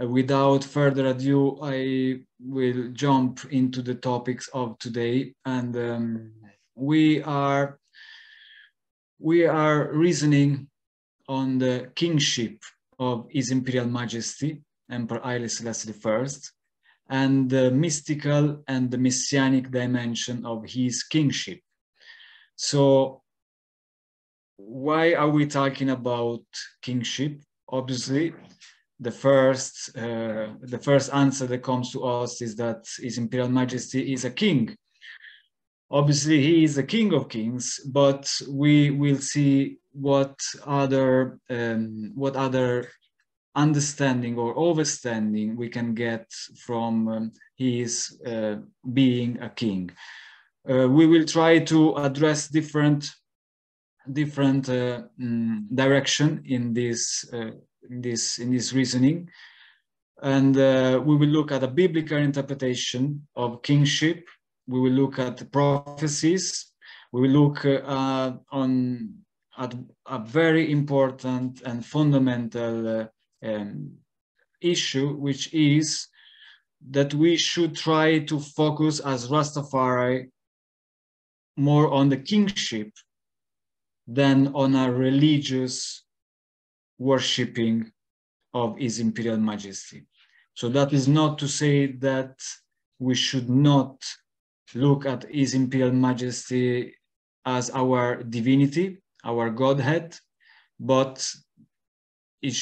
uh, without further ado, I will jump into the topics of today, and um, we are we are reasoning on the kingship of His Imperial Majesty, Emperor Haile Selassie I, and the mystical and the messianic dimension of his kingship. So, why are we talking about kingship? Obviously, the first uh, the first answer that comes to us is that His Imperial Majesty is a king. Obviously, he is the king of kings, but we will see what other um, what other understanding or overstanding we can get from um, his uh, being a king. Uh, we will try to address different different uh, um, direction in this uh, in this in this reasoning, and uh, we will look at a biblical interpretation of kingship. We will look at the prophecies. We will look uh, on at a very important and fundamental um, issue, which is that we should try to focus as Rastafari more on the kingship than on a religious worshipping of His Imperial Majesty. So that is not to say that we should not look at His Imperial Majesty as our divinity, our Godhead, but it,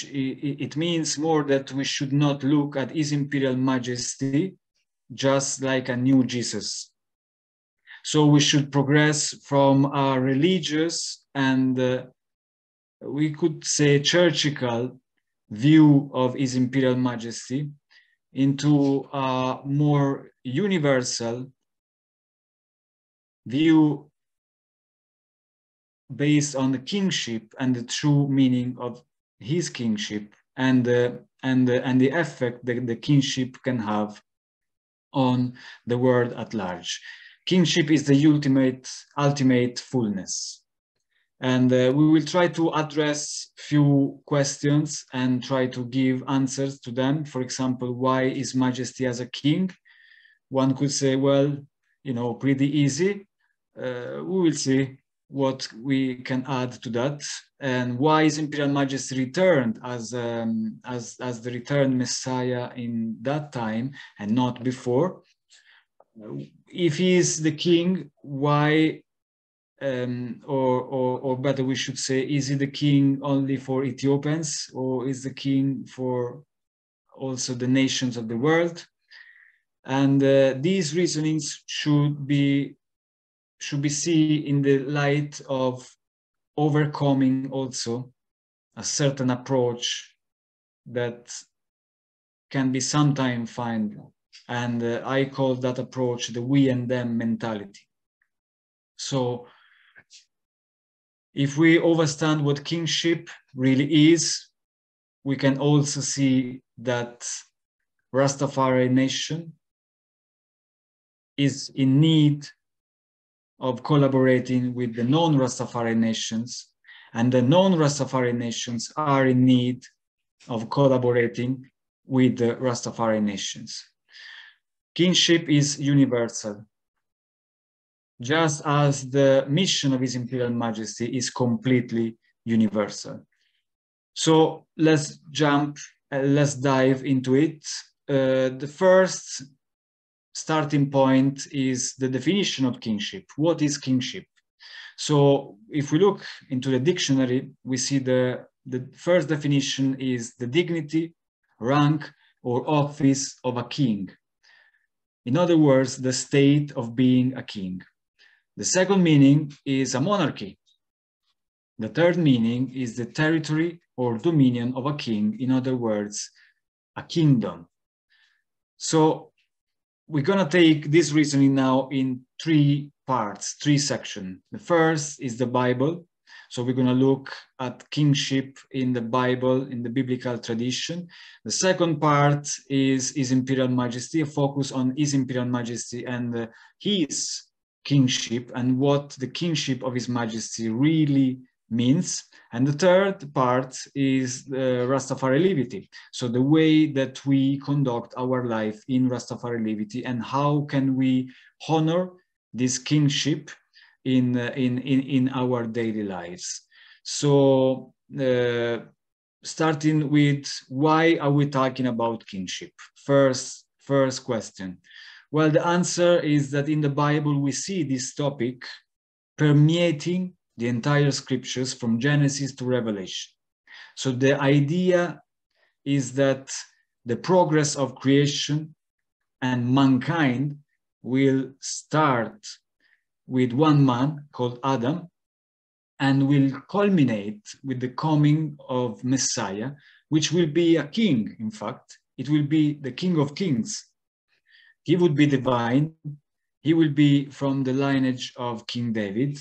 it means more that we should not look at His Imperial Majesty just like a new Jesus. So we should progress from a religious and uh, we could say churchical view of His Imperial Majesty into a more universal view based on the kingship and the true meaning of his kingship and the and and the effect that the kingship can have on the world at large. Kingship is the ultimate ultimate fullness, and uh, we will try to address few questions and try to give answers to them. For example, why is Majesty as a king? One could say, well, you know, pretty easy. Uh, we will see what we can add to that and why is imperial majesty returned as um, as as the returned messiah in that time and not before if he is the king why um, or, or, or better we should say is he the king only for ethiopians or is the king for also the nations of the world? And uh, these reasonings should be should be seen in the light of overcoming also a certain approach that can be sometimes find and uh, i call that approach the we and them mentality. So if we understand what kingship really is we can also see that rastafari nation is in need of collaborating with the non-Rastafari nations, and the non-Rastafari nations are in need of collaborating with the Rastafari nations. Kinship is universal, just as the mission of His Imperial Majesty is completely universal. So let's jump, uh, let's dive into it. Uh, the first starting point is the definition of kingship. What is kingship? So if we look into the dictionary, we see the, the first definition is the dignity, rank, or office of a king. In other words, the state of being a king. The second meaning is a monarchy. The third meaning is the territory or dominion of a king. In other words, a kingdom. So we're going to take this reasoning now in three parts, three sections. The first is the Bible. So we're going to look at kingship in the Bible, in the biblical tradition. The second part is His Imperial Majesty, a focus on His Imperial Majesty and uh, His kingship and what the kingship of His Majesty really means. And the third part is the Rastafari So the way that we conduct our life in Rastafari livity and how can we honor this kingship in, uh, in, in, in our daily lives. So uh, starting with why are we talking about kingship? First, first question. Well, the answer is that in the Bible, we see this topic permeating the entire scriptures from Genesis to Revelation. So the idea is that the progress of creation and mankind will start with one man called Adam and will culminate with the coming of Messiah, which will be a king, in fact. It will be the King of Kings. He would be divine. He will be from the lineage of King David,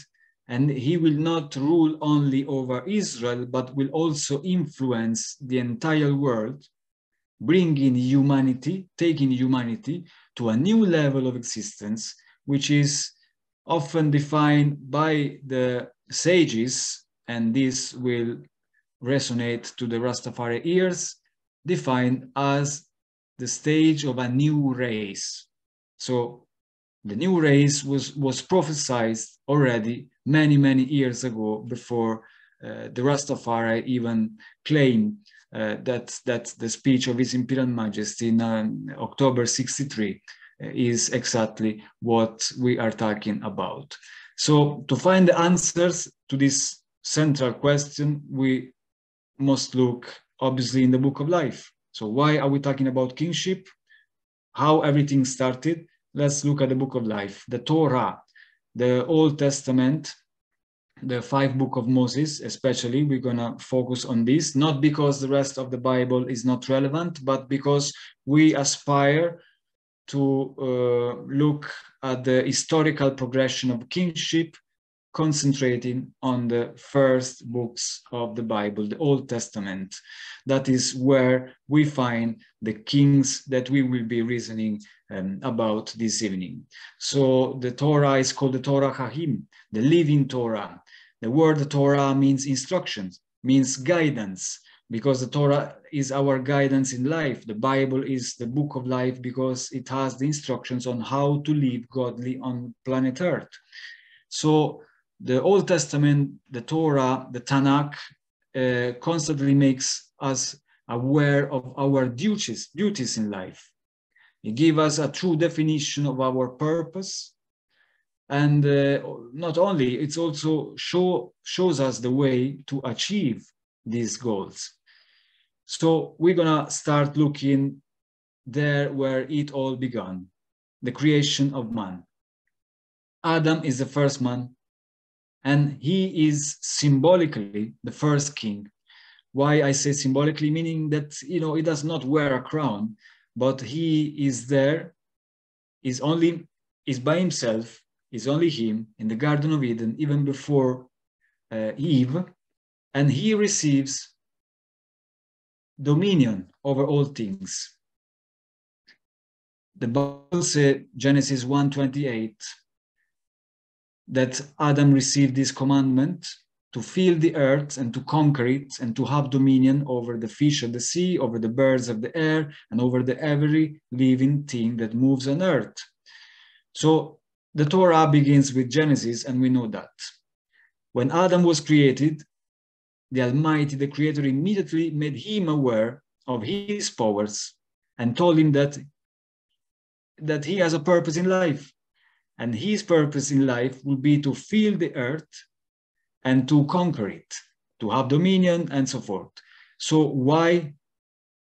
and he will not rule only over Israel, but will also influence the entire world, bringing humanity, taking humanity to a new level of existence, which is often defined by the sages, and this will resonate to the Rastafari ears, defined as the stage of a new race. So the new race was, was prophesied already many, many years ago before uh, the Rastafari even claimed uh, that, that the speech of His Imperial Majesty in um, October 63 uh, is exactly what we are talking about. So to find the answers to this central question, we must look obviously in the book of life. So why are we talking about kingship? How everything started? Let's look at the book of life, the Torah, the Old Testament, the five book of Moses, especially, we're gonna focus on this, not because the rest of the Bible is not relevant, but because we aspire to uh, look at the historical progression of kingship, concentrating on the first books of the Bible, the Old Testament. That is where we find the kings that we will be reasoning um, about this evening. So the Torah is called the Torah Chahim, the living Torah. The word Torah means instructions, means guidance, because the Torah is our guidance in life. The Bible is the book of life because it has the instructions on how to live godly on planet Earth. So the Old Testament, the Torah, the Tanakh uh, constantly makes us aware of our duties, duties in life. It gives us a true definition of our purpose. And uh, not only, it also show, shows us the way to achieve these goals. So we're gonna start looking there where it all began, the creation of man. Adam is the first man, and he is symbolically the first king. Why I say symbolically, meaning that you know he does not wear a crown, but he is there, is only is by himself, is only him in the Garden of Eden, even before uh, Eve, and he receives dominion over all things. The Bible says, Genesis 1.28, that Adam received this commandment to fill the earth and to conquer it and to have dominion over the fish of the sea, over the birds of the air, and over the every living thing that moves on earth. So the Torah begins with Genesis, and we know that. When Adam was created, the Almighty, the Creator, immediately made him aware of his powers and told him that, that he has a purpose in life. And his purpose in life will be to fill the earth and to conquer it, to have dominion and so forth. So, why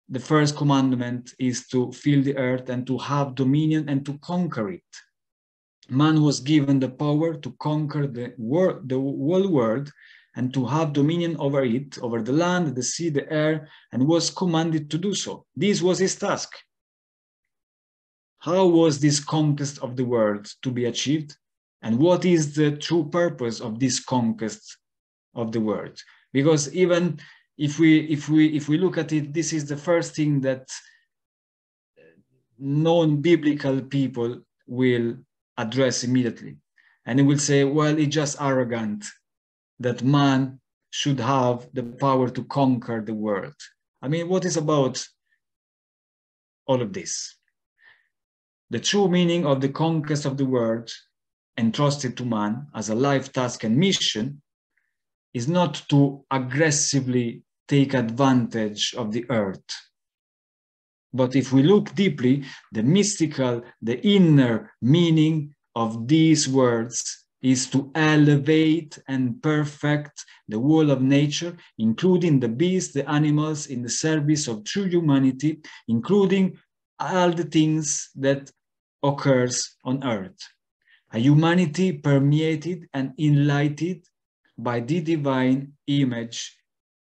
the first commandment is to fill the earth and to have dominion and to conquer it? Man was given the power to conquer the, world, the whole world and to have dominion over it, over the land, the sea, the air, and was commanded to do so. This was his task. How was this conquest of the world to be achieved? And what is the true purpose of this conquest of the world? Because even if we if we if we look at it, this is the first thing that non-biblical people will address immediately. And they will say, well, it's just arrogant that man should have the power to conquer the world. I mean, what is about all of this? The true meaning of the conquest of the world entrusted to man as a life task and mission is not to aggressively take advantage of the earth. But if we look deeply, the mystical, the inner meaning of these words is to elevate and perfect the whole of nature, including the beasts, the animals in the service of true humanity, including all the things that occurs on earth. A humanity permeated and enlightened by the divine image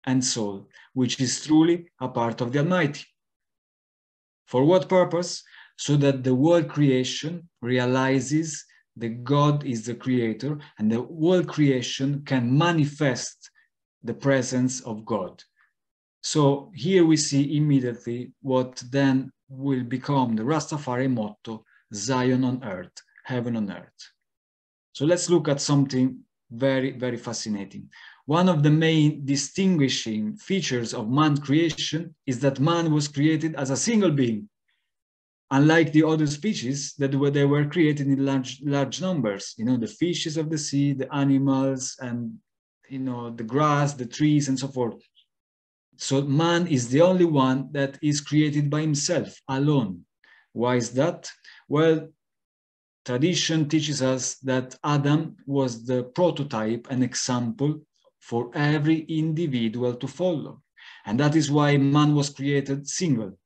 and soul, which is truly a part of the Almighty. For what purpose? So that the world creation realizes that God is the creator and the world creation can manifest the presence of God. So here we see immediately what then will become the Rastafari motto, Zion on earth, heaven on earth. So let's look at something very, very fascinating. One of the main distinguishing features of man's creation is that man was created as a single being, unlike the other species that were, they were created in large, large numbers, you know, the fishes of the sea, the animals, and, you know, the grass, the trees, and so forth. So man is the only one that is created by himself, alone. Why is that? Well, tradition teaches us that Adam was the prototype and example for every individual to follow. And that is why man was created single,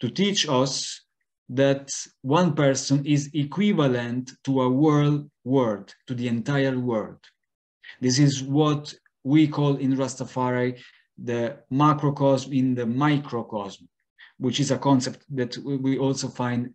to teach us that one person is equivalent to a world world, to the entire world. This is what we call in Rastafari the macrocosm in the microcosm, which is a concept that we also find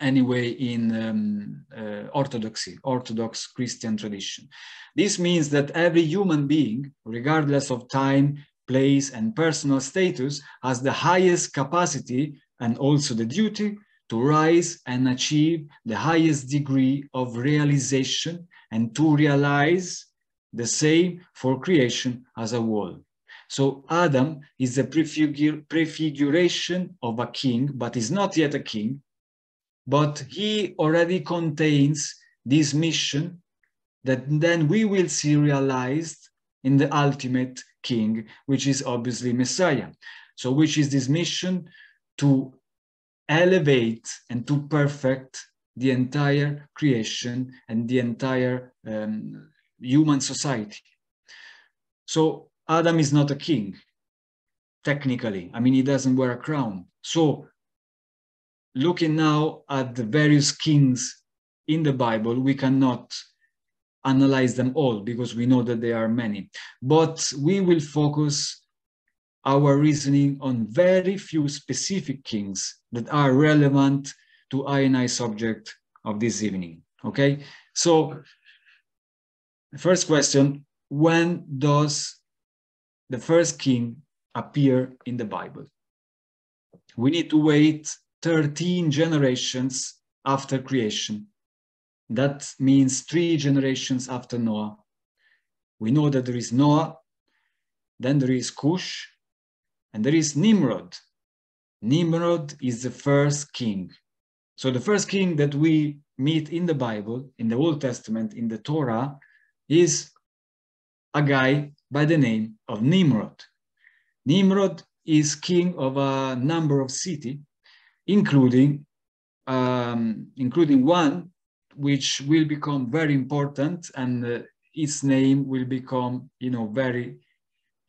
anyway in um, uh, orthodoxy, Orthodox Christian tradition. This means that every human being, regardless of time, place, and personal status, has the highest capacity and also the duty to rise and achieve the highest degree of realization and to realize the same for creation as a whole. So Adam is a prefiguration of a king, but is not yet a king, but he already contains this mission that then we will see realized in the ultimate king, which is obviously Messiah. So which is this mission to elevate and to perfect the entire creation and the entire um, human society. So Adam is not a king, technically. I mean, he doesn't wear a crown. So looking now at the various kings in the Bible, we cannot analyze them all because we know that there are many. But we will focus our reasoning on very few specific kings that are relevant to I and I subject of this evening. Okay, so first question, when does the first king appear in the Bible? We need to wait 13 generations after creation. That means three generations after Noah. We know that there is Noah, then there is Cush, and there is Nimrod. Nimrod is the first king. So the first king that we meet in the Bible, in the Old Testament, in the Torah, is a guy by the name of Nimrod. Nimrod is king of a number of cities including um, including one which will become very important and uh, its name will become you know very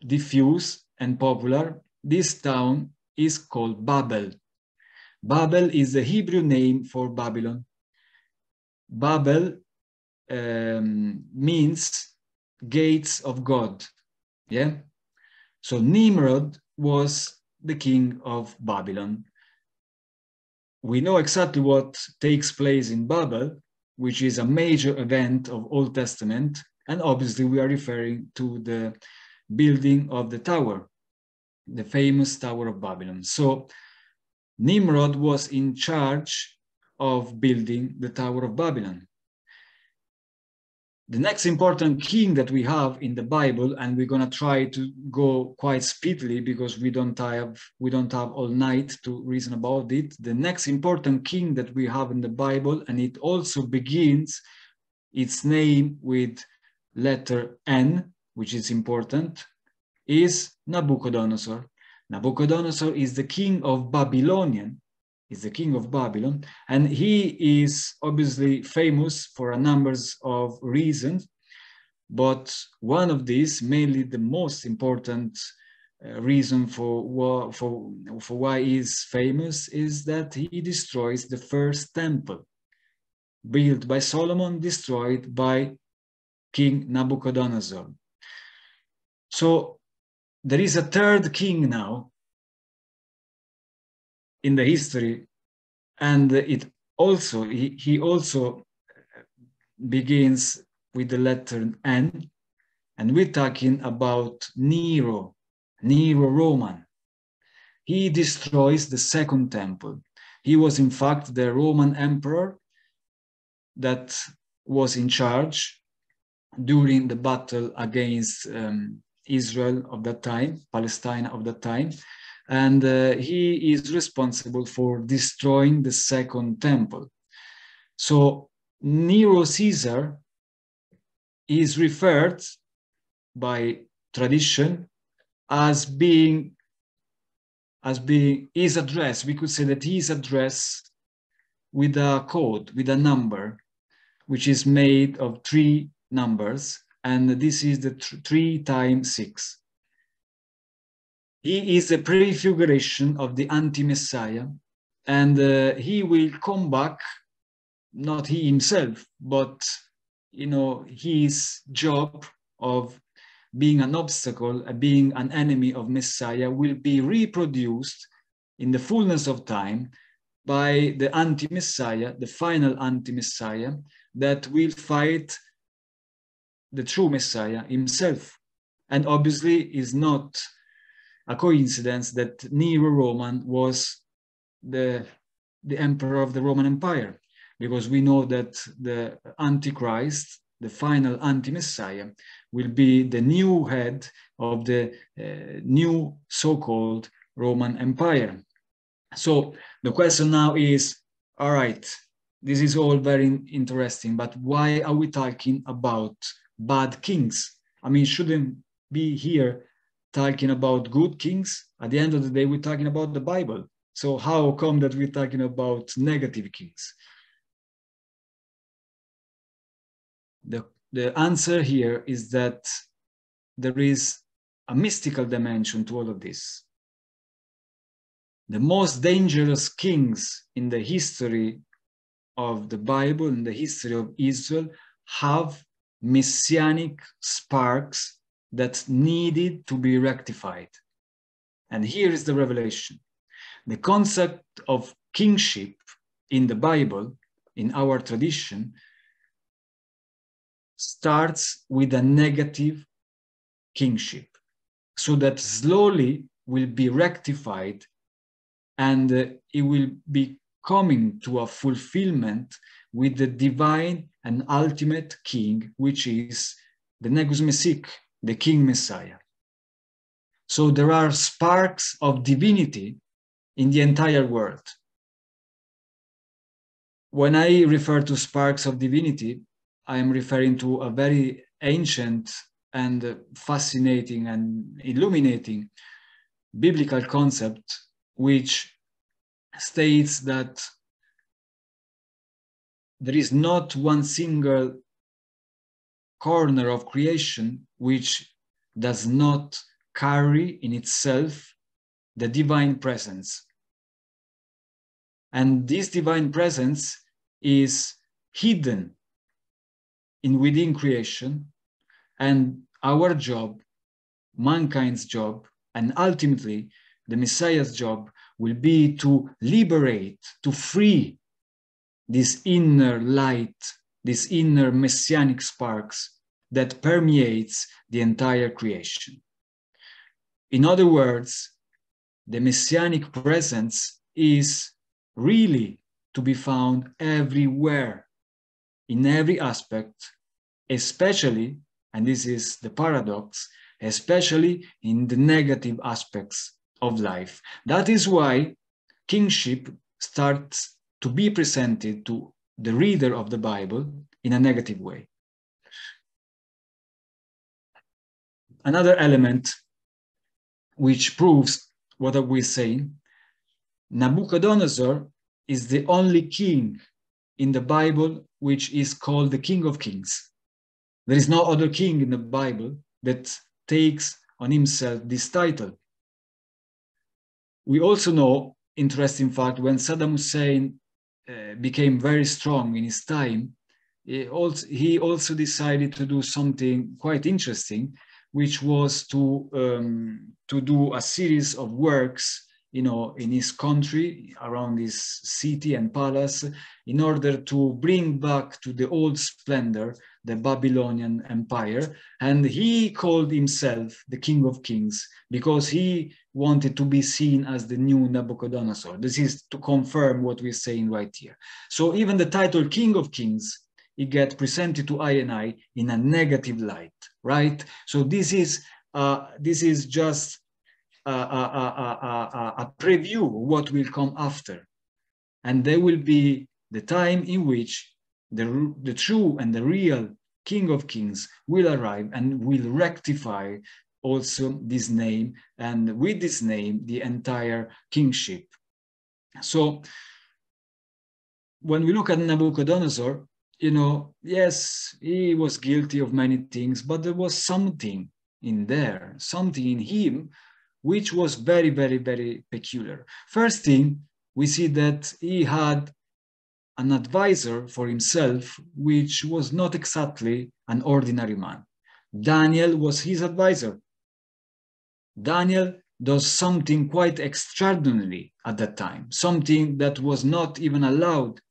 diffuse and popular. This town is called babel. Babel is the hebrew name for babylon. Babel um, means gates of god. Yeah? So nimrod was the king of babylon we know exactly what takes place in Babel, which is a major event of Old Testament. And obviously we are referring to the building of the tower, the famous Tower of Babylon. So Nimrod was in charge of building the Tower of Babylon. The next important king that we have in the Bible, and we're gonna try to go quite speedily because we don't have we don't have all night to reason about it. The next important king that we have in the Bible, and it also begins its name with letter N, which is important, is Nabucodonosor. Nabucodonosor is the king of Babylonian, is the king of Babylon, and he is obviously famous for a numbers of reasons, but one of these, mainly the most important uh, reason for, for, for why he is famous is that he destroys the first temple built by Solomon, destroyed by King Nabucodonosor. So there is a third king now in the history, and it also he, he also begins with the letter N, and we're talking about Nero, Nero Roman. He destroys the second temple. He was in fact the Roman emperor that was in charge during the battle against um, Israel of that time, Palestine of that time, and uh, he is responsible for destroying the second temple. So Nero Caesar is referred by tradition as being as being is addressed we could say that he is addressed with a code with a number which is made of three numbers. And this is the th three times six he is a prefiguration of the anti-Messiah, and uh, he will come back, not he himself, but you know his job of being an obstacle, uh, being an enemy of Messiah, will be reproduced in the fullness of time by the anti-Messiah, the final anti-Messiah, that will fight the true Messiah himself. And obviously is not a coincidence that Nero Roman was the, the emperor of the Roman Empire, because we know that the Antichrist, the final anti-Messiah, will be the new head of the uh, new so-called Roman Empire. So the question now is, all right, this is all very interesting, but why are we talking about bad kings? I mean, shouldn't be here talking about good kings. At the end of the day, we're talking about the Bible. So how come that we're talking about negative kings? The, the answer here is that there is a mystical dimension to all of this. The most dangerous kings in the history of the Bible, in the history of Israel, have messianic sparks that needed to be rectified. And here is the revelation. The concept of kingship in the Bible, in our tradition, starts with a negative kingship so that slowly will be rectified and uh, it will be coming to a fulfillment with the divine and ultimate king, which is the Negus Messic, the King Messiah. So there are sparks of divinity in the entire world. When I refer to sparks of divinity, I am referring to a very ancient and fascinating and illuminating biblical concept which states that there is not one single corner of creation which does not carry in itself the divine presence. And this divine presence is hidden in within creation and our job, mankind's job, and ultimately the Messiah's job will be to liberate, to free this inner light these inner messianic sparks that permeates the entire creation. In other words, the messianic presence is really to be found everywhere, in every aspect, especially, and this is the paradox, especially in the negative aspects of life. That is why kingship starts to be presented to the reader of the Bible in a negative way. Another element which proves what are we saying, Nabucodonosor is the only king in the Bible which is called the King of Kings. There is no other king in the Bible that takes on himself this title. We also know, interesting fact, when Saddam Hussein uh, became very strong in his time, he also, he also decided to do something quite interesting, which was to, um, to do a series of works you know, in his country, around his city and palace, in order to bring back to the old splendor the Babylonian Empire. And he called himself the King of Kings because he wanted to be seen as the new Nebuchadnezzar. This is to confirm what we're saying right here. So even the title King of Kings, it get presented to I and I in a negative light, right? So this is uh, this is just a, a, a, a preview of what will come after. And there will be the time in which the, the true and the real King of Kings will arrive and will rectify also this name, and with this name, the entire kingship. So when we look at Nebuchadnezzar, you know, yes, he was guilty of many things, but there was something in there, something in him which was very, very, very peculiar. First thing, we see that he had an advisor for himself, which was not exactly an ordinary man. Daniel was his advisor. Daniel does something quite extraordinary at that time, something that was not even allowed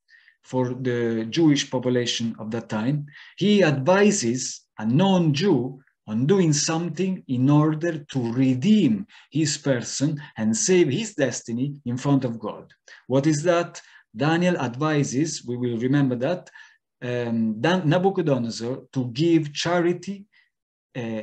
for the Jewish population of that time. He advises a non Jew on doing something in order to redeem his person and save his destiny in front of God. What is that? Daniel advises, we will remember that, um, Nebuchadnezzar to give charity uh,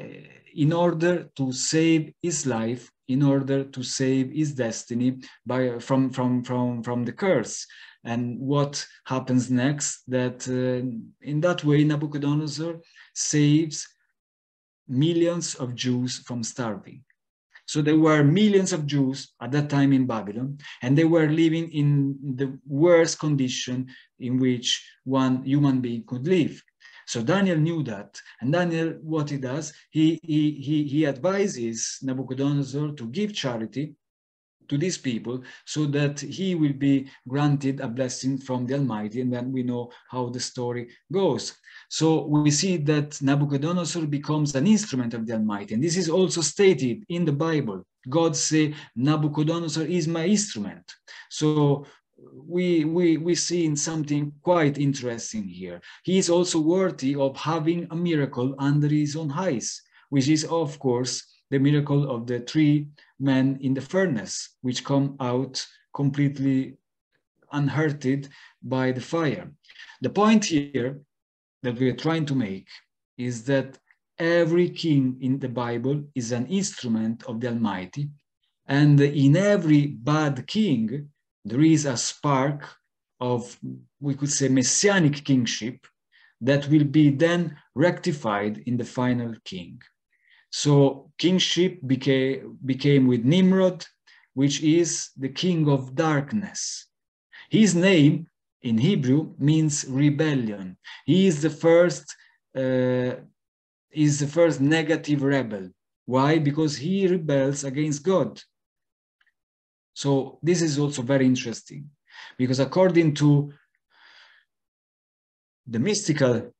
in order to save his life, in order to save his destiny by, from, from, from, from the curse. And what happens next? That uh, in that way, Nebuchadnezzar saves millions of Jews from starving. So there were millions of Jews at that time in Babylon, and they were living in the worst condition in which one human being could live. So Daniel knew that, and Daniel, what he does, he, he, he, he advises Nebuchadnezzar to give charity to these people so that he will be granted a blessing from the Almighty. And then we know how the story goes. So we see that Nebuchadnezzar becomes an instrument of the Almighty. And this is also stated in the Bible. God say, Nebuchadnezzar is my instrument. So we, we, we see in something quite interesting here. He is also worthy of having a miracle under his own eyes, which is, of course, the miracle of the three men in the furnace, which come out completely unhurted by the fire. The point here that we are trying to make is that every king in the Bible is an instrument of the Almighty, and in every bad king, there is a spark of, we could say, messianic kingship that will be then rectified in the final king. So kingship became, became with Nimrod, which is the king of darkness. His name in Hebrew means rebellion. He is the first uh, is the first negative rebel. Why? Because he rebels against God. So this is also very interesting because according to the mystical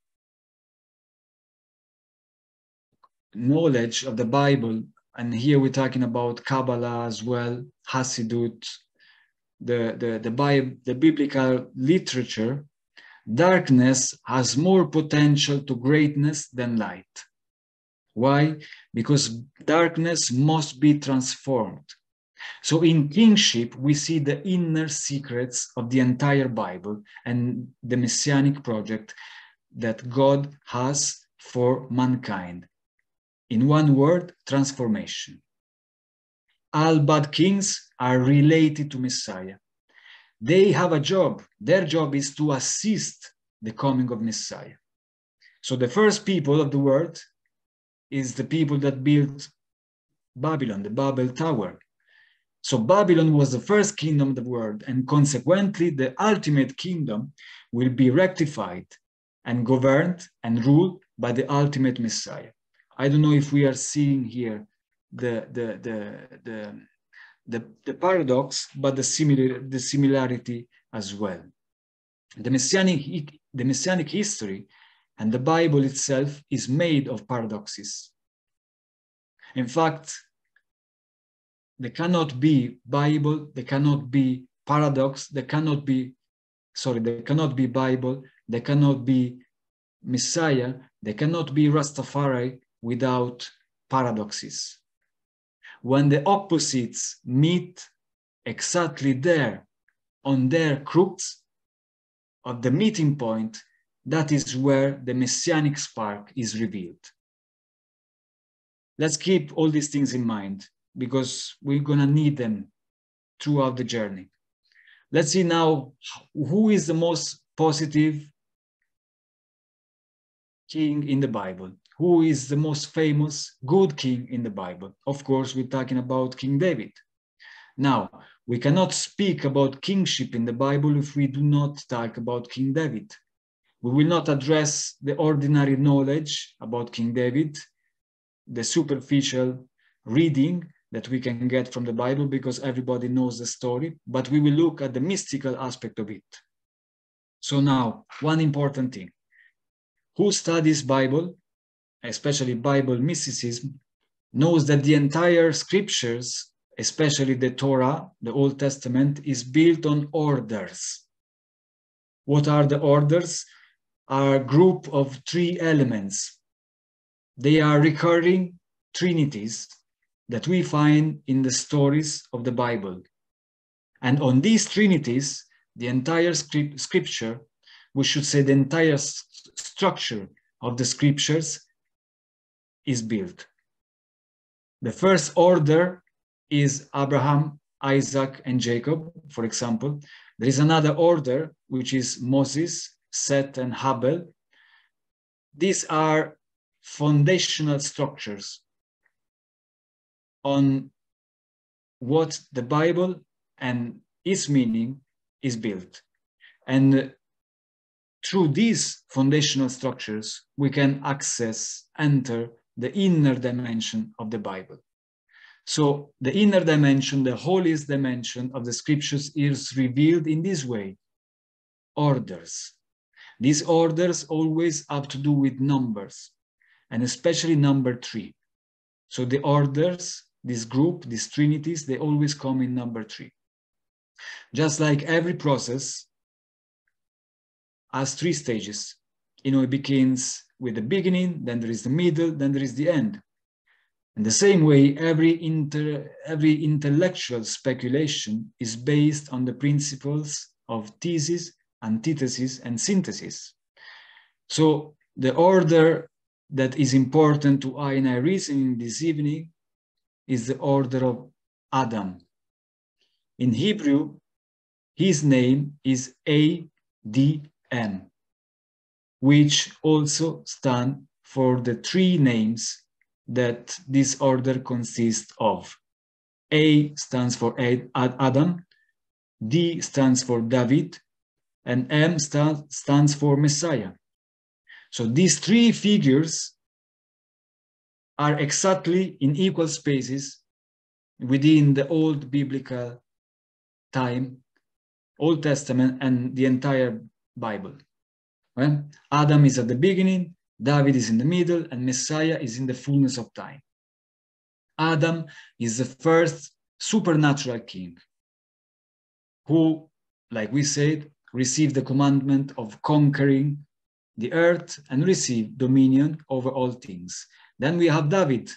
knowledge of the Bible, and here we're talking about Kabbalah as well, Hasidut, the, the, the, Bible, the biblical literature, darkness has more potential to greatness than light. Why? Because darkness must be transformed. So in kingship, we see the inner secrets of the entire Bible and the messianic project that God has for mankind. In one word, transformation. All bad kings are related to Messiah. They have a job. Their job is to assist the coming of Messiah. So the first people of the world is the people that built Babylon, the Babel Tower. So Babylon was the first kingdom of the world, and consequently, the ultimate kingdom will be rectified and governed and ruled by the ultimate Messiah. I don't know if we are seeing here the, the, the, the, the, the paradox, but the, similar, the similarity as well. The messianic, the messianic history and the Bible itself is made of paradoxes. In fact, there cannot be Bible, they cannot be paradox, they cannot be, sorry, they cannot be Bible, they cannot be Messiah, they cannot be Rastafari without paradoxes. When the opposites meet exactly there on their crux of the meeting point, that is where the messianic spark is revealed. Let's keep all these things in mind because we're going to need them throughout the journey. Let's see now who is the most positive king in the Bible? Who is the most famous good king in the Bible? Of course, we're talking about King David. Now, we cannot speak about kingship in the Bible if we do not talk about King David. We will not address the ordinary knowledge about King David, the superficial reading that we can get from the Bible because everybody knows the story, but we will look at the mystical aspect of it. So now, one important thing. Who studies Bible, especially Bible mysticism, knows that the entire scriptures, especially the Torah, the Old Testament, is built on orders. What are the orders? Are a group of three elements. They are recurring trinities that we find in the stories of the Bible. And on these trinities, the entire script, scripture, we should say the entire structure of the scriptures is built. The first order is Abraham, Isaac, and Jacob, for example. There is another order, which is Moses, Seth, and Abel. These are foundational structures on what the Bible and its meaning is built. And through these foundational structures, we can access, enter the inner dimension of the Bible. So the inner dimension, the holiest dimension of the scriptures is revealed in this way, orders. These orders always have to do with numbers, and especially number three. So the orders this group, these trinities, they always come in number three. Just like every process has three stages. You know, it begins with the beginning, then there is the middle, then there is the end. In the same way, every, inter, every intellectual speculation is based on the principles of thesis, antithesis, and synthesis. So the order that is important to I and I reasoning this evening is the order of Adam. In Hebrew, his name is ADM, which also stand for the three names that this order consists of. A stands for Adam, D stands for David, and M stands for Messiah. So these three figures are exactly in equal spaces within the old biblical time, Old Testament, and the entire Bible. Well, Adam is at the beginning, David is in the middle, and Messiah is in the fullness of time. Adam is the first supernatural king who, like we said, received the commandment of conquering the earth and received dominion over all things. Then we have David.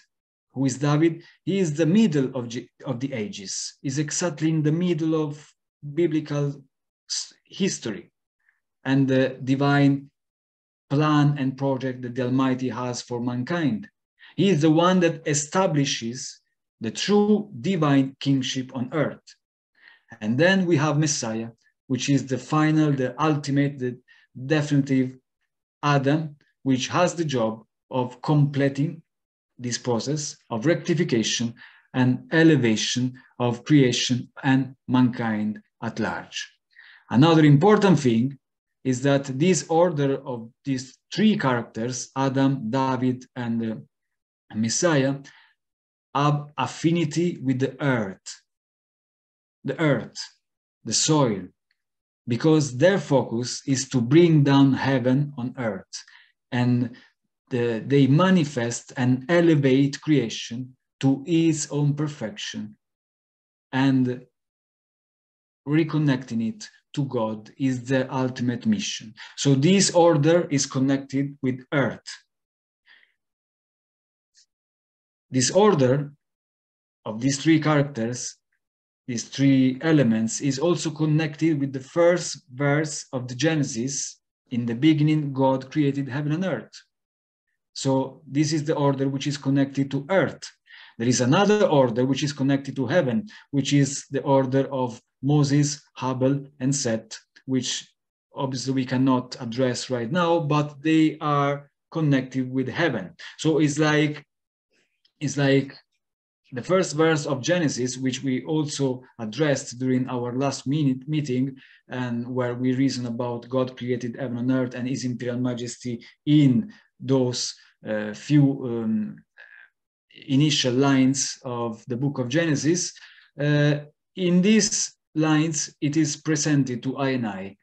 Who is David? He is the middle of, of the ages. He's exactly in the middle of biblical history and the divine plan and project that the Almighty has for mankind. He is the one that establishes the true divine kingship on earth. And then we have Messiah, which is the final, the ultimate, the definitive Adam, which has the job of completing this process of rectification and elevation of creation and mankind at large. Another important thing is that this order of these three characters, Adam, David, and uh, Messiah, have affinity with the earth, the earth, the soil, because their focus is to bring down heaven on earth. And the, they manifest and elevate creation to its own perfection and reconnecting it to God is the ultimate mission. So this order is connected with earth. This order of these three characters, these three elements, is also connected with the first verse of the Genesis. In the beginning, God created heaven and earth. So this is the order which is connected to earth. There is another order which is connected to heaven, which is the order of Moses, Abel, and Seth, which obviously we cannot address right now, but they are connected with heaven. So it's like it's like the first verse of Genesis, which we also addressed during our last minute meeting, and where we reason about God created heaven and earth and His imperial majesty in those uh, few um, initial lines of the book of Genesis. Uh, in these lines, it is presented to I and I.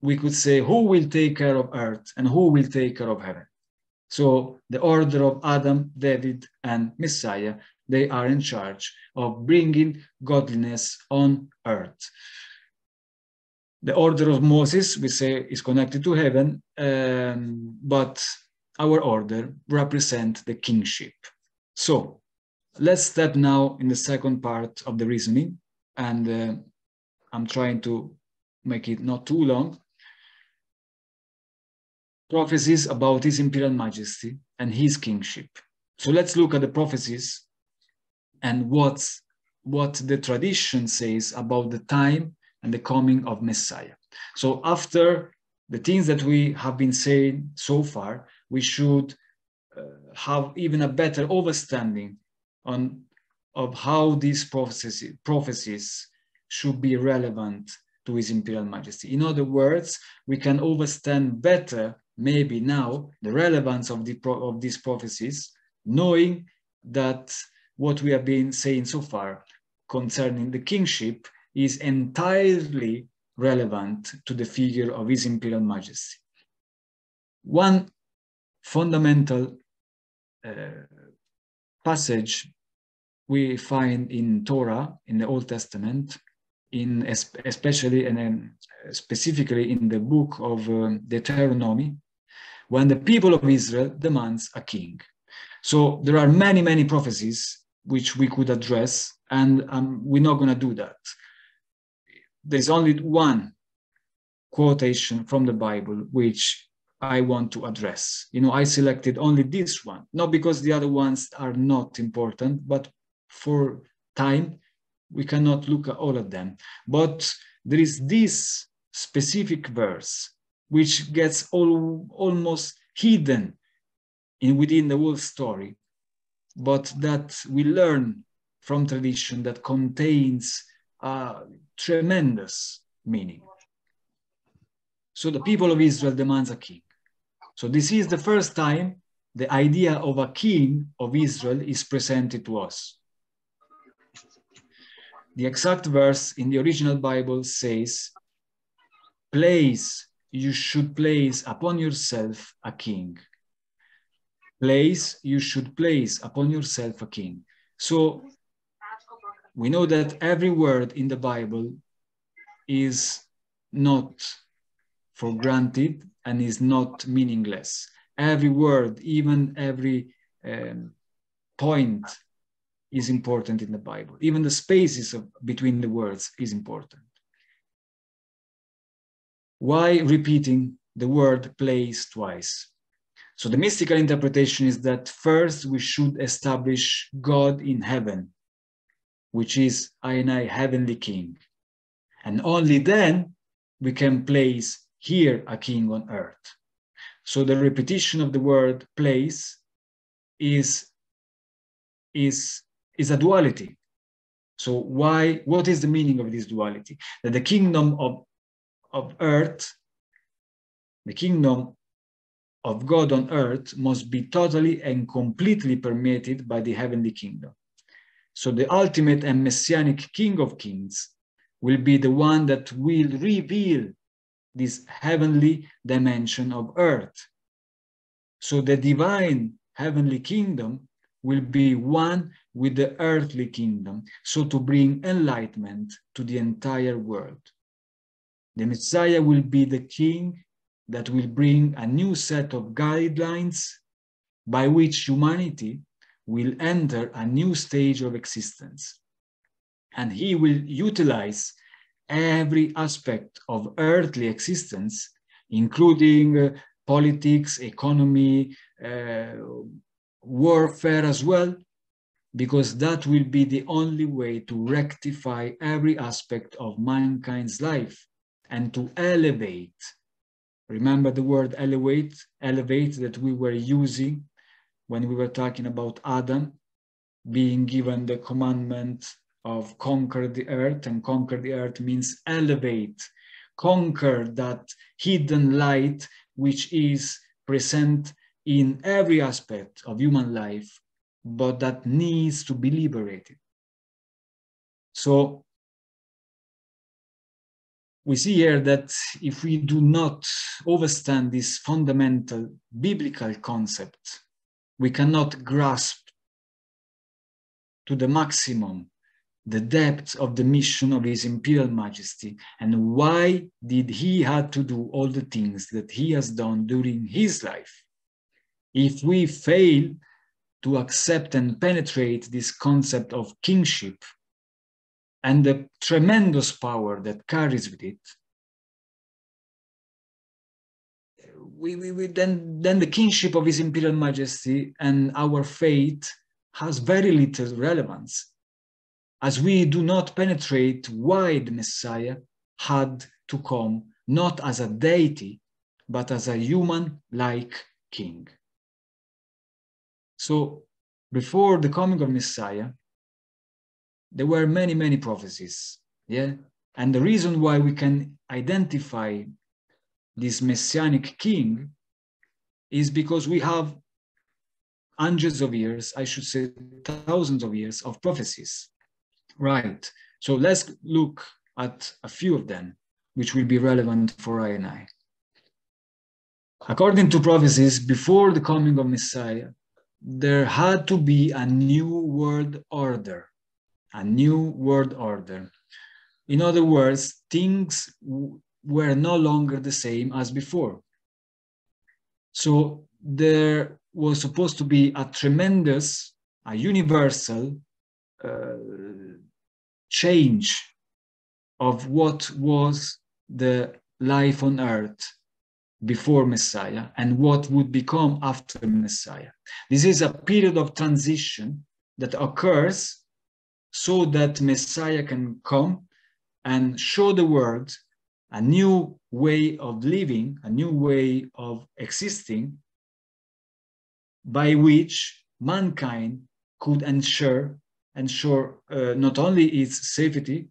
We could say, who will take care of earth and who will take care of heaven? So the order of Adam, David, and Messiah, they are in charge of bringing godliness on earth. The order of Moses, we say, is connected to heaven, um, but our order represent the kingship. So let's step now in the second part of the reasoning, and uh, I'm trying to make it not too long. Prophecies about His Imperial Majesty and His kingship. So let's look at the prophecies and what's, what the tradition says about the time and the coming of Messiah. So after the things that we have been saying so far, we should uh, have even a better understanding on of how these prophecies, prophecies should be relevant to His Imperial Majesty. In other words, we can understand better, maybe now, the relevance of, the, of these prophecies, knowing that what we have been saying so far concerning the kingship is entirely relevant to the figure of His Imperial Majesty. One fundamental uh, passage we find in Torah, in the Old Testament, in especially and specifically in the book of um, Deuteronomy, when the people of Israel demands a king. So there are many, many prophecies which we could address, and um, we're not going to do that. There's only one quotation from the Bible which I want to address. You know, I selected only this one, not because the other ones are not important, but for time, we cannot look at all of them. But there is this specific verse which gets all, almost hidden in within the whole story, but that we learn from tradition that contains a tremendous meaning. So the people of Israel demands a king. So this is the first time the idea of a king of Israel is presented to us. The exact verse in the original Bible says, place, you should place upon yourself a king. Place, you should place upon yourself a king. So we know that every word in the Bible is not for granted and is not meaningless. Every word, even every um, point is important in the Bible. Even the spaces of, between the words is important. Why repeating the word place twice. So the mystical interpretation is that first we should establish God in heaven, which is I and I, heavenly king. And only then we can place here a king on earth. So the repetition of the word place is, is, is a duality. So why, what is the meaning of this duality? That the kingdom of, of earth, the kingdom of God on earth must be totally and completely permeated by the heavenly kingdom. So the ultimate and messianic king of kings will be the one that will reveal this heavenly dimension of earth. So the divine heavenly kingdom will be one with the earthly kingdom, so to bring enlightenment to the entire world. The Messiah will be the king that will bring a new set of guidelines by which humanity will enter a new stage of existence. And he will utilize every aspect of earthly existence, including uh, politics, economy, uh, warfare as well, because that will be the only way to rectify every aspect of mankind's life and to elevate. Remember the word elevate, elevate that we were using when we were talking about Adam being given the commandment of conquer the earth, and conquer the earth means elevate, conquer that hidden light which is present in every aspect of human life, but that needs to be liberated. So we see here that if we do not understand this fundamental biblical concept, we cannot grasp to the maximum the depth of the mission of his imperial majesty and why did he had to do all the things that he has done during his life. If we fail to accept and penetrate this concept of kingship and the tremendous power that carries with it we, we, we, then, then the kingship of his imperial majesty and our faith has very little relevance as we do not penetrate why the Messiah had to come not as a deity, but as a human like king. So, before the coming of Messiah, there were many, many prophecies. Yeah. And the reason why we can identify this messianic king is because we have hundreds of years, I should say thousands of years of prophecies Right. So let's look at a few of them, which will be relevant for I and I. According to prophecies, before the coming of Messiah, there had to be a new world order, a new world order. In other words, things were no longer the same as before. So there was supposed to be a tremendous, a universal uh, change of what was the life on earth before Messiah and what would become after Messiah. This is a period of transition that occurs so that Messiah can come and show the world a new way of living, a new way of existing, by which mankind could ensure ensure uh, not only its safety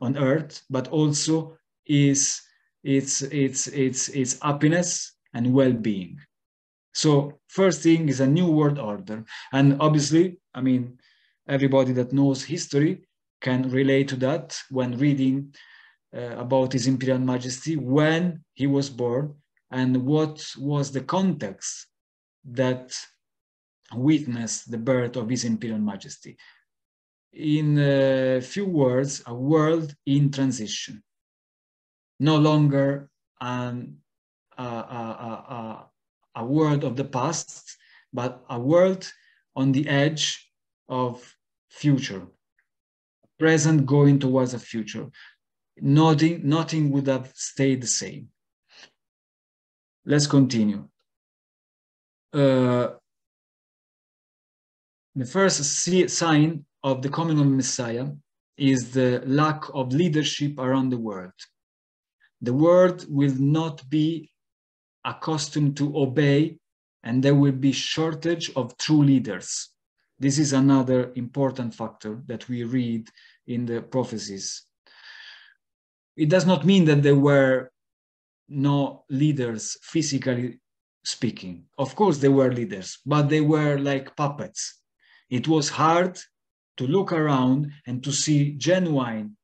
on earth, but also its, its, its, its, its happiness and well-being. So first thing is a new world order. And obviously, I mean, everybody that knows history can relate to that when reading Uh, about His Imperial Majesty, when he was born, and what was the context that witnessed the birth of His Imperial Majesty in a few words, a world in transition. No longer an, a, a, a, a world of the past, but a world on the edge of future, present going towards a future. Nothing, nothing would have stayed the same. let's continue. Uh, the first sign of the coming of Messiah is the lack of leadership around the world. The world will not be accustomed to obey and there will be shortage of true leaders. This is another important factor that we read in the prophecies. It does not mean that there were no leaders physically speaking. Of course, there were leaders, but they were like puppets. It was hard to look around and to see genuine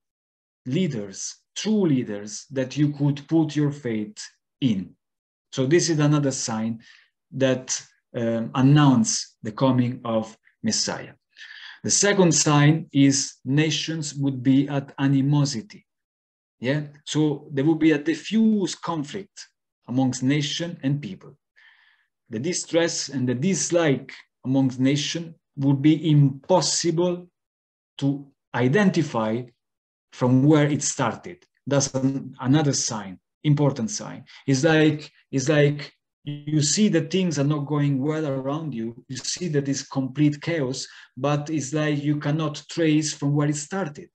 leaders, true leaders that you could put your faith in. So this is another sign that um, announce the coming of Messiah. The second sign is nations would be at animosity. Yeah, so there would be a diffuse conflict amongst nation and people. The distress and the dislike amongst nation would be impossible to identify from where it started. That's an, another sign, important sign. It's like it's like you see that things are not going well around you. You see that it's complete chaos, but it's like you cannot trace from where it started.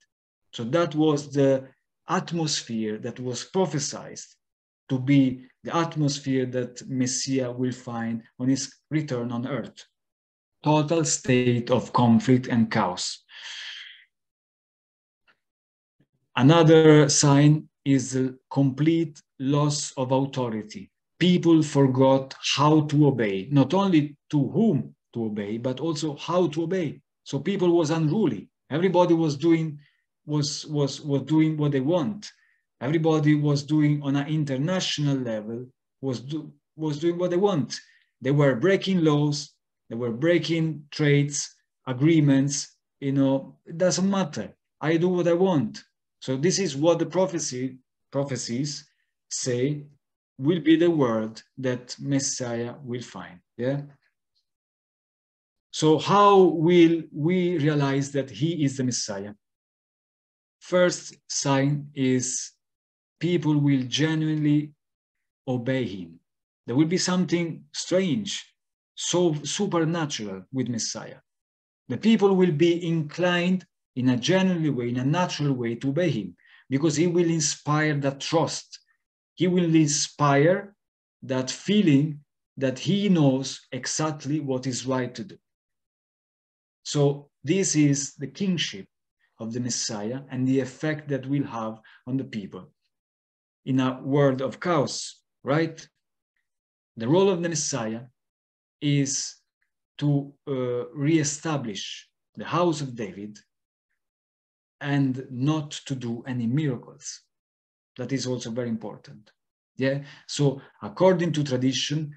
So that was the atmosphere that was prophesied to be the atmosphere that Messiah will find on his return on earth. Total state of conflict and chaos. Another sign is the complete loss of authority. People forgot how to obey, not only to whom to obey, but also how to obey. So people was unruly. Everybody was doing was was was doing what they want. Everybody was doing on an international level was do, was doing what they want. They were breaking laws. They were breaking trades agreements. You know, it doesn't matter. I do what I want. So this is what the prophecy prophecies say will be the world that Messiah will find. Yeah. So how will we realize that he is the Messiah? First sign is people will genuinely obey him. There will be something strange, so supernatural with Messiah. The people will be inclined in a genuine way, in a natural way to obey him, because he will inspire that trust. He will inspire that feeling that he knows exactly what is right to do. So this is the kingship of the Messiah and the effect that will have on the people in a world of chaos, right? The role of the Messiah is to uh, re-establish the house of David and not to do any miracles. That is also very important. Yeah. So according to tradition,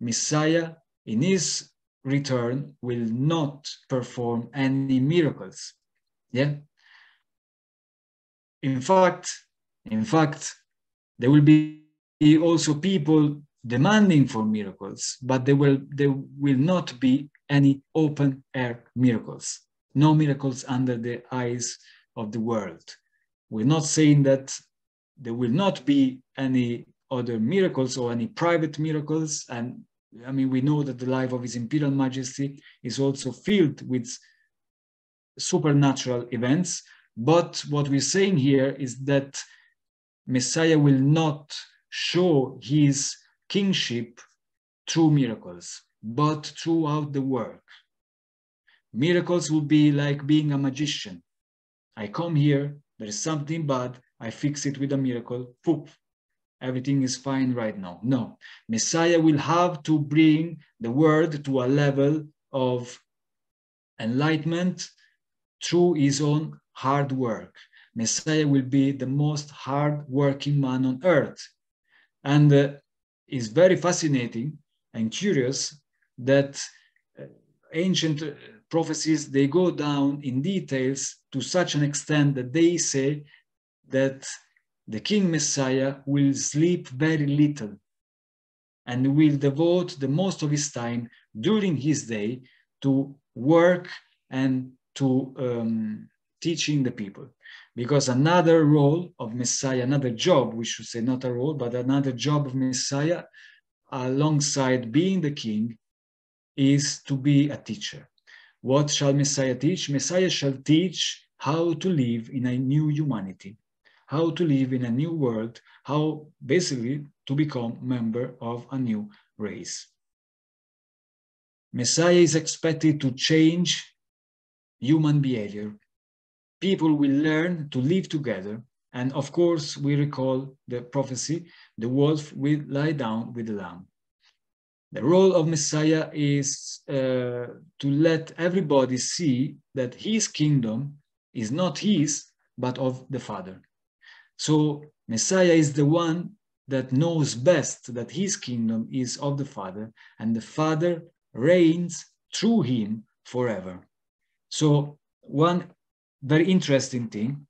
Messiah in his return will not perform any miracles. Yeah. In fact, in fact, there will be also people demanding for miracles, but there will there will not be any open air miracles. No miracles under the eyes of the world. We're not saying that there will not be any other miracles or any private miracles. And I mean, we know that the life of His Imperial Majesty is also filled with supernatural events. But what we're saying here is that Messiah will not show his kingship through miracles, but throughout the work. Miracles will be like being a magician. I come here, there is something bad, I fix it with a miracle, poof, everything is fine right now. No, Messiah will have to bring the word to a level of enlightenment through his own hard work. Messiah will be the most hard-working man on earth. And uh, it's very fascinating and curious that uh, ancient uh, prophecies, they go down in details to such an extent that they say that the King Messiah will sleep very little and will devote the most of his time during his day to work and to um, teaching the people because another role of Messiah, another job, we should say, not a role, but another job of Messiah alongside being the king is to be a teacher. What shall Messiah teach? Messiah shall teach how to live in a new humanity, how to live in a new world, how basically to become member of a new race. Messiah is expected to change human behavior. People will learn to live together. And of course, we recall the prophecy the wolf will lie down with the lamb. The role of Messiah is uh, to let everybody see that his kingdom is not his, but of the Father. So Messiah is the one that knows best that his kingdom is of the Father, and the Father reigns through him forever. So, one very interesting thing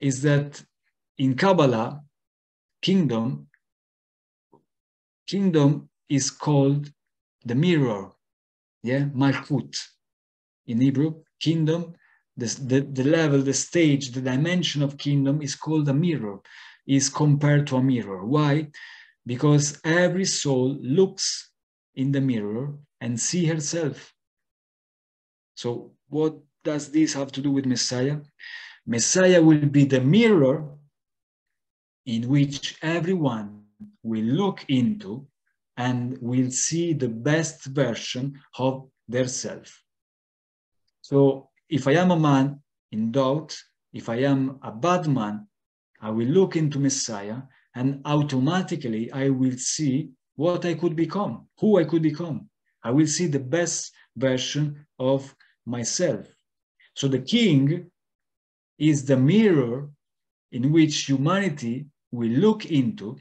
is that in Kabbalah, kingdom, kingdom is called the mirror, yeah, Malkut. In Hebrew, kingdom, the, the, the level, the stage, the dimension of kingdom is called a mirror, is compared to a mirror. Why? Because every soul looks in the mirror and see herself. So what does this have to do with Messiah? Messiah will be the mirror in which everyone will look into and will see the best version of their self. So if I am a man in doubt, if I am a bad man, I will look into Messiah and automatically I will see what I could become, who I could become. I will see the best version of myself. So the king is the mirror in which humanity will look into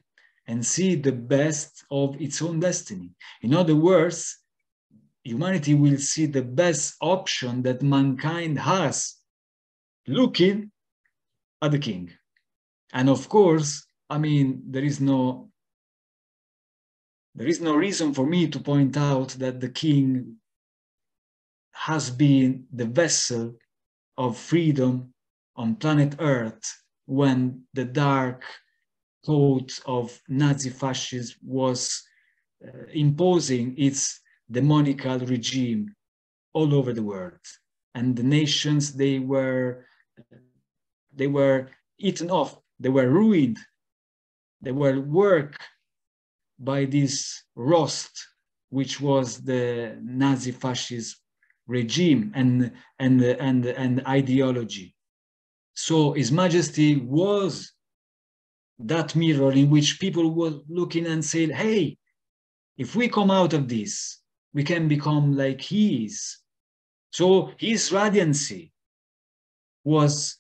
and see the best of its own destiny. In other words, humanity will see the best option that mankind has looking at the king. And of course, I mean, there is no there is no reason for me to point out that the king has been the vessel of freedom on planet Earth when the dark code of Nazi fascism was uh, imposing its demonical regime all over the world. And the nations, they were, they were eaten off, they were ruined, they were worked by this rust, which was the Nazi fascist regime and, and, and, and ideology. So His Majesty was that mirror in which people were looking and saying, hey, if we come out of this, we can become like he is. So his radiancy was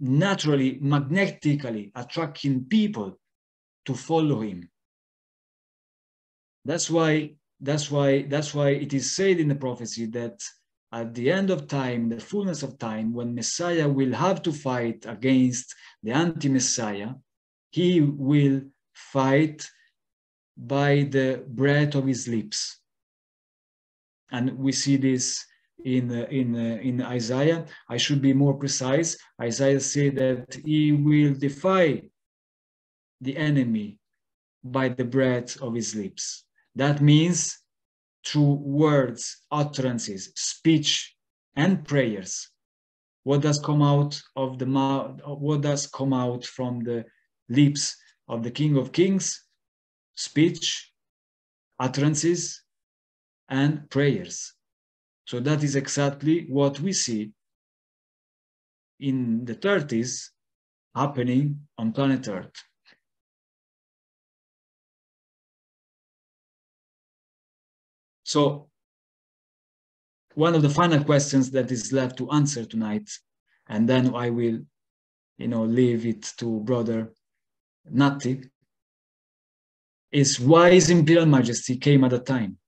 naturally, magnetically attracting people to follow him. That's why, that's why, that's why it is said in the prophecy that at the end of time, the fullness of time, when Messiah will have to fight against the anti-Messiah, he will fight by the breath of his lips. And we see this in, in, in Isaiah. I should be more precise. Isaiah said that he will defy the enemy by the breath of his lips. That means through words, utterances, speech, and prayers. What does come out of the mouth? What does come out from the lips of the King of Kings, speech, utterances, and prayers. So that is exactly what we see in the 30s happening on planet Earth. So one of the final questions that is left to answer tonight, and then I will, you know, leave it to brother Nati, is why His Imperial Majesty came at a time.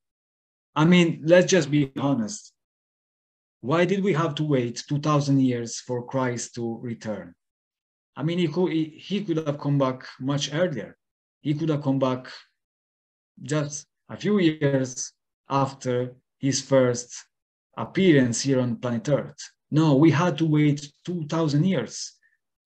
I mean, let's just be honest. Why did we have to wait 2,000 years for Christ to return? I mean, he could, he could have come back much earlier. He could have come back just a few years after his first appearance here on planet Earth. No, we had to wait 2,000 years.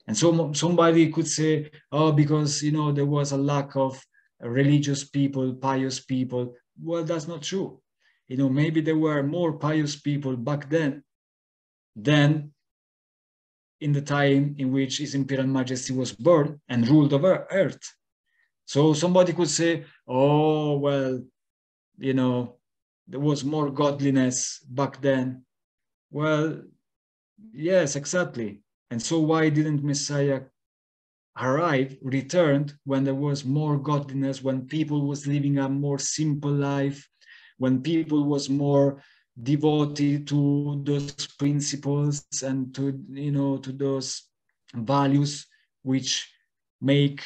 And so somebody could say, oh, because you know there was a lack of religious people, pious people. Well, that's not true. You know, maybe there were more pious people back then than in the time in which His Imperial Majesty was born and ruled over Earth. So somebody could say, oh, well, you know, there was more godliness back then. Well, yes, exactly. And so why didn't Messiah arrive, returned when there was more godliness, when people was living a more simple life, when people was more devoted to those principles and to you know to those values which make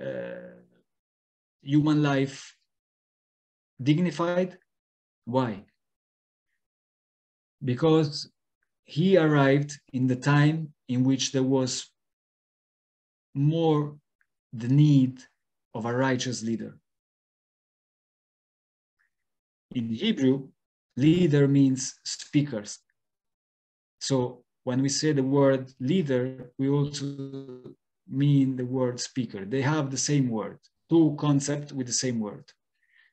uh, human life dignified why because he arrived in the time in which there was more the need of a righteous leader in hebrew Leader means speakers. So when we say the word leader, we also mean the word speaker. They have the same word, two concepts with the same word.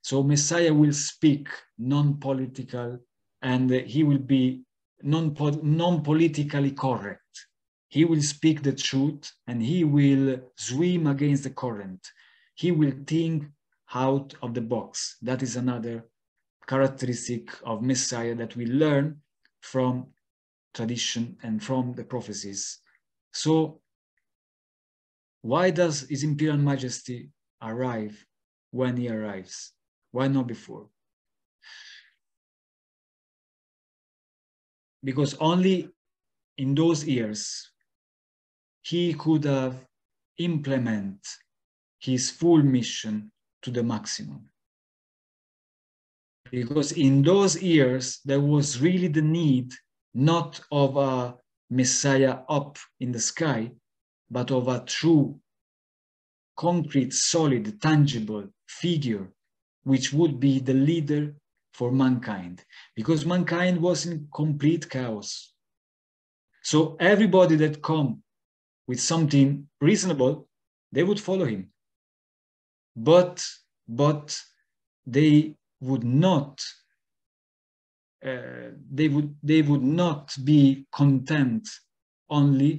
So Messiah will speak non-political and he will be non-politically correct. He will speak the truth and he will swim against the current. He will think out of the box. That is another characteristic of Messiah that we learn from tradition and from the prophecies. So, why does His Imperial Majesty arrive when he arrives? Why not before? Because only in those years he could have implement his full mission to the maximum because in those years there was really the need not of a messiah up in the sky but of a true concrete solid tangible figure which would be the leader for mankind because mankind was in complete chaos. So everybody that come with something reasonable they would follow him. But but they would not uh, they would they would not be content only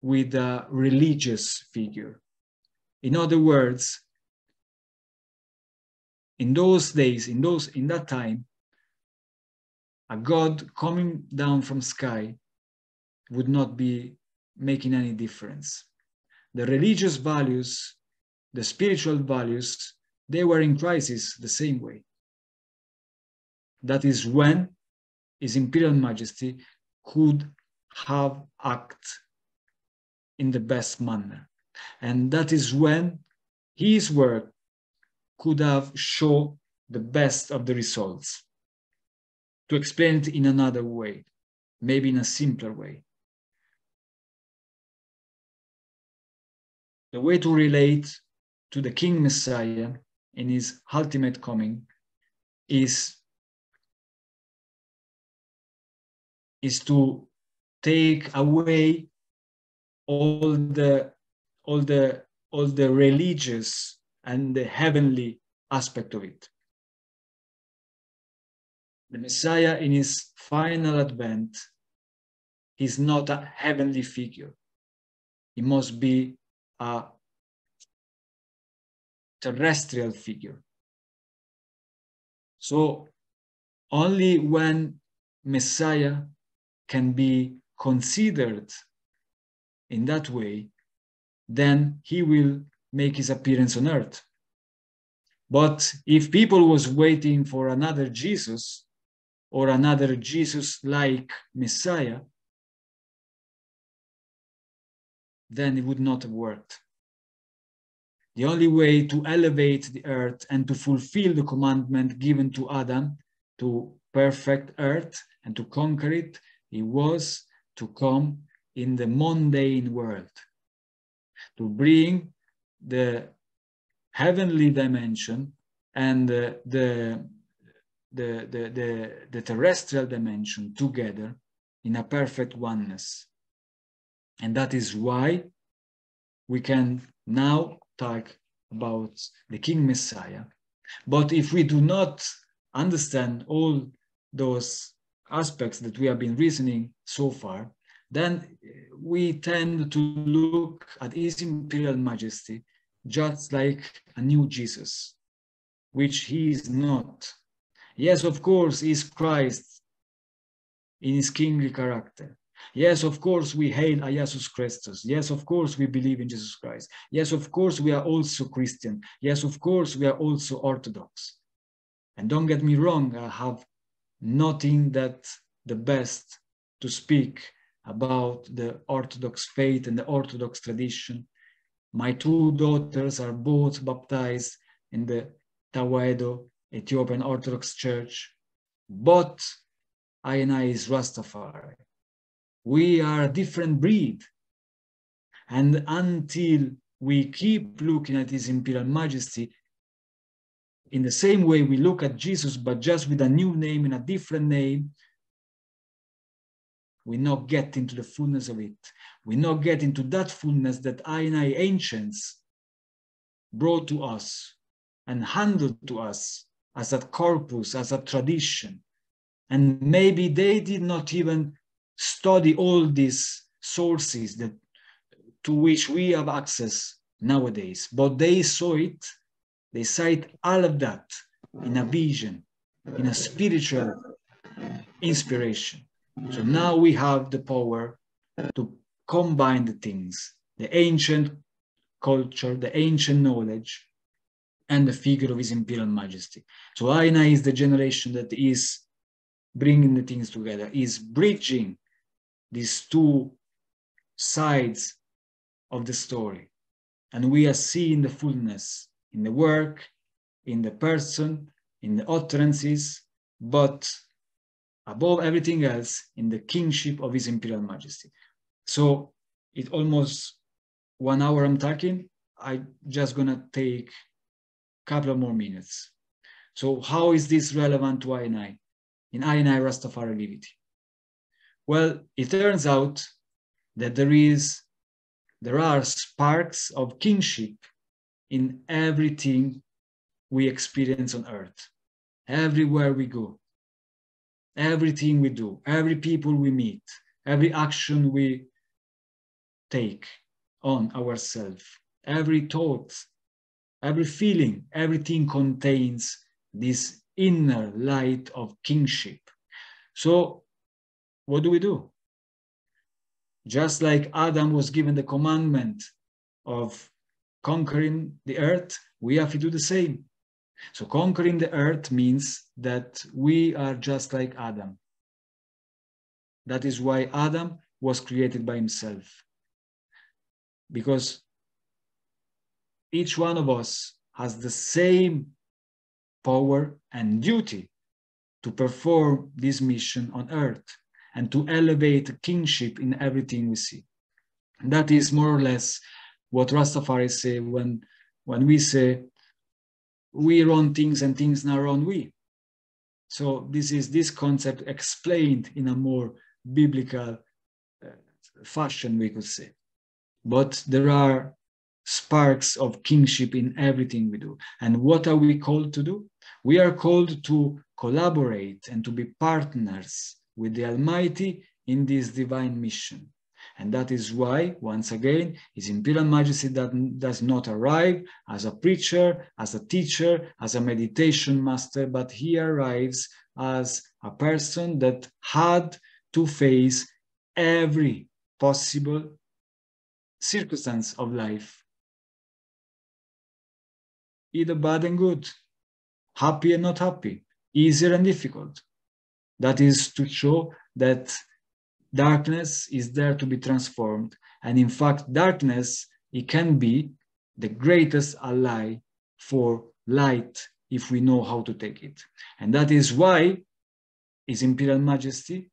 with a religious figure. In other words in those days in those in that time a god coming down from sky would not be making any difference the religious values the spiritual values they were in crisis the same way that is when His Imperial Majesty could have act in the best manner. And that is when his work could have shown the best of the results. To explain it in another way, maybe in a simpler way. The way to relate to the King Messiah in his ultimate coming is is to take away all the all the all the religious and the heavenly aspect of it. The messiah in his final advent is not a heavenly figure. He must be a terrestrial figure. So only when messiah can be considered in that way, then he will make his appearance on earth. But if people was waiting for another Jesus or another Jesus-like Messiah, then it would not have worked. The only way to elevate the earth and to fulfill the commandment given to Adam to perfect earth and to conquer it he was to come in the mundane world, to bring the heavenly dimension and the, the, the, the, the terrestrial dimension together in a perfect oneness. And that is why we can now talk about the King Messiah. But if we do not understand all those aspects that we have been reasoning so far, then eh, we tend to look at His Imperial Majesty just like a new Jesus, which He is not. Yes, of course, He is Christ in His kingly character. Yes, of course, we hail Jesus Christus. Yes, of course, we believe in Jesus Christ. Yes, of course, we are also Christian. Yes, of course, we are also Orthodox. And don't get me wrong, I have nothing that the best to speak about the Orthodox faith and the Orthodox tradition. My two daughters are both baptized in the Tewahedo Ethiopian Orthodox Church, but I and I is Rastafari. We are a different breed. And until we keep looking at His Imperial Majesty in the same way we look at Jesus, but just with a new name and a different name, we not get into the fullness of it. We not get into that fullness that I and I ancients brought to us and handed to us as a corpus, as a tradition. And maybe they did not even study all these sources that to which we have access nowadays, but they saw it, they cite all of that in a vision, in a spiritual inspiration. So now we have the power to combine the things, the ancient culture, the ancient knowledge, and the figure of His Imperial Majesty. So INI is the generation that is bringing the things together, is bridging these two sides of the story. And we are seeing the fullness in the work, in the person, in the utterances, but above everything else, in the kingship of His Imperial Majesty. So it almost one hour I'm talking. I just gonna take a couple of more minutes. So how is this relevant to INI in INI Rastafari Livity? Well, it turns out that there is there are sparks of kingship in everything we experience on earth, everywhere we go everything we do, every people we meet, every action we take on ourselves, every thought, every feeling, everything contains this inner light of kingship. So, what do we do? Just like Adam was given the commandment of conquering the earth, we have to do the same. So conquering the earth means that we are just like Adam. That is why Adam was created by himself. Because each one of us has the same power and duty to perform this mission on earth and to elevate kingship in everything we see. And that is more or less what Rastafari say when, when we say we run things and things now run we. So this is this concept explained in a more biblical uh, fashion, we could say. But there are sparks of kingship in everything we do. And what are we called to do? We are called to collaborate and to be partners with the Almighty in this divine mission. And that is why, once again, His Imperial Majesty that does not arrive as a preacher, as a teacher, as a meditation master, but he arrives as a person that had to face every possible circumstance of life, either bad and good, happy and not happy, easier and difficult. That is to show that darkness is there to be transformed. And in fact, darkness, it can be the greatest ally for light if we know how to take it. And that is why His Imperial Majesty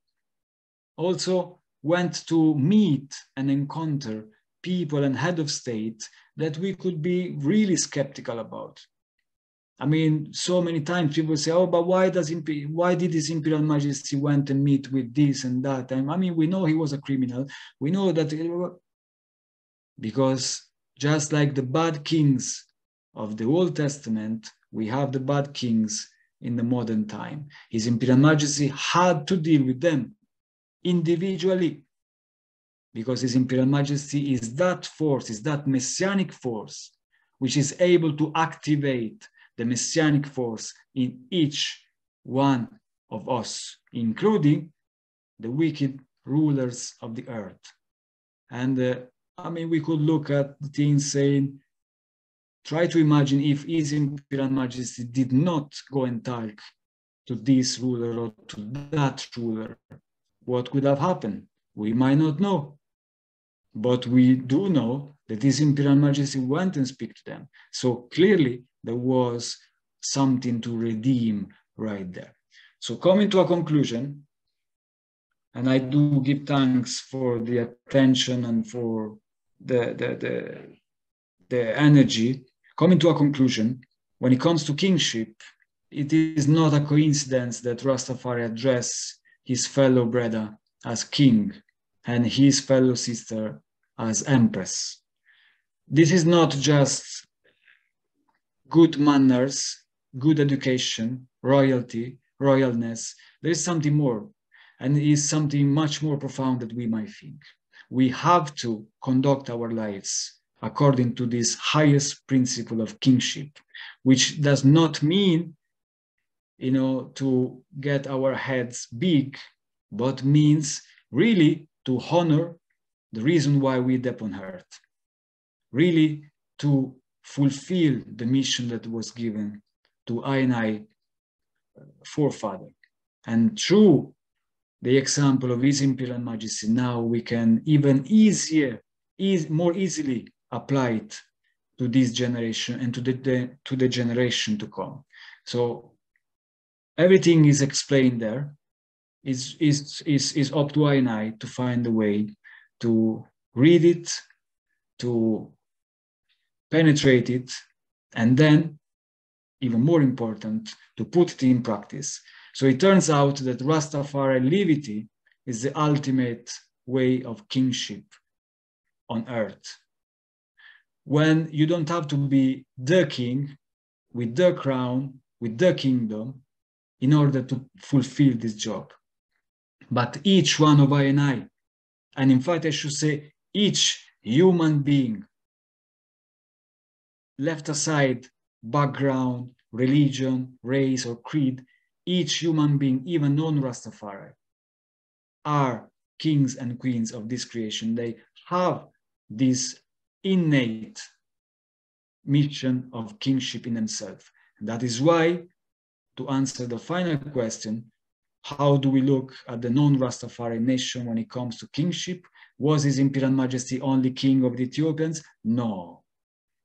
also went to meet and encounter people and head of state that we could be really skeptical about. I mean, so many times people say, "Oh, but why does Imp- why did His Imperial Majesty went and meet with this and that?" And I mean, we know he was a criminal. We know that because just like the bad kings of the Old Testament, we have the bad kings in the modern time. His Imperial Majesty had to deal with them individually because His Imperial Majesty is that force, is that messianic force, which is able to activate the messianic force in each one of us, including the wicked rulers of the earth. And uh, I mean, we could look at the thing saying, try to imagine if His Imperial Majesty did not go and talk to this ruler or to that ruler, what could have happened? We might not know. But we do know that His Imperial Majesty went and speak to them. So clearly there was something to redeem right there. So coming to a conclusion, and I do give thanks for the attention and for the, the, the, the energy. Coming to a conclusion, when it comes to kingship, it is not a coincidence that Rastafari address his fellow brother as king and his fellow sister as empress. This is not just good manners, good education, royalty, royalness. There is something more, and is something much more profound that we might think. We have to conduct our lives according to this highest principle of kingship, which does not mean, you know, to get our heads big, but means really to honor the reason why we dip on earth, really to fulfill the mission that was given to I and I uh, forefather. And through the example of His Imperial Majesty, now we can even easier, ease, more easily apply it to this generation and to the, the, to the generation to come. So everything is explained there. Is is is is up to I and I to find a way to read it, to penetrate it, and then, even more important, to put it in practice. So it turns out that Rastafari livity is the ultimate way of kingship on earth. When you don't have to be the king with the crown, with the kingdom, in order to fulfill this job. But each one of I and I, and in fact, I should say, each human being left aside background, religion, race, or creed, each human being, even non Rastafari, are kings and queens of this creation. They have this innate mission of kingship in themselves. That is why, to answer the final question, how do we look at the non Rastafari nation when it comes to kingship? Was His Imperial Majesty only king of the Ethiopians? No.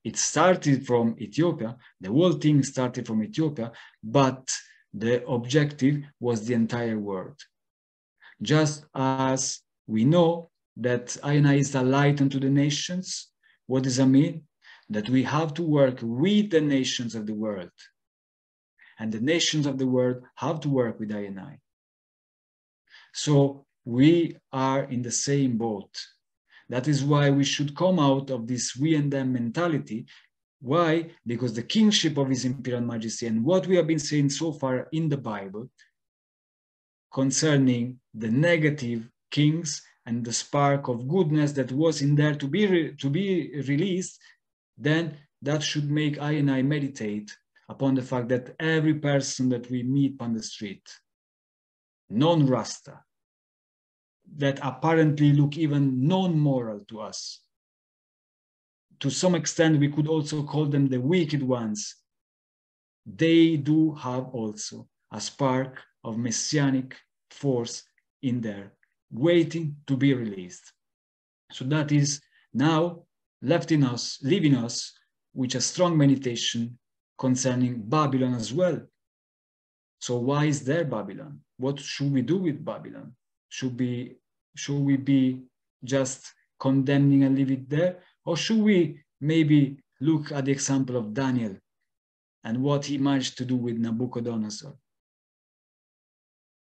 It started from Ethiopia, the whole thing started from Ethiopia, but the objective was the entire world. Just as we know that INI is a light unto the nations, what does that mean? That we have to work with the nations of the world. And the nations of the world have to work with INI. So we are in the same boat. That is why we should come out of this we and them mentality. Why? Because the kingship of His Imperial Majesty and what we have been saying so far in the Bible concerning the negative kings and the spark of goodness that was in there to be, re- to be released, then that should make I and I meditate upon the fact that every person that we meet on the street, non-Rasta, that apparently look even non-moral to us. To some extent, we could also call them the wicked ones. They do have also a spark of messianic force in there, waiting to be released. So that is now left in us, leaving us with a strong meditation concerning Babylon as well. So why is there Babylon? What should we do with Babylon? Should we should we be just condemning and leave it there? Or should we maybe look at the example of Daniel and what he managed to do with Nabucodonosor?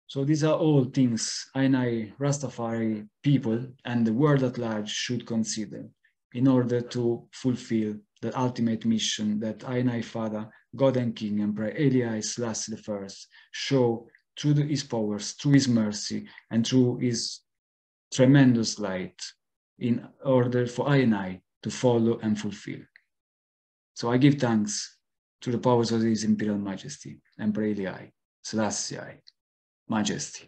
So these are all things I and I, Rastafari people and the world at large should consider in order to fulfill the ultimate mission that I and I Father, God and King, Emperor Haile Selassie I, show through his powers, through his mercy, and through his tremendous light in order for I and I to follow and fulfill. So I give thanks to the powers of His Imperial Majesty, Emperor Haile, Selassie, Majesty.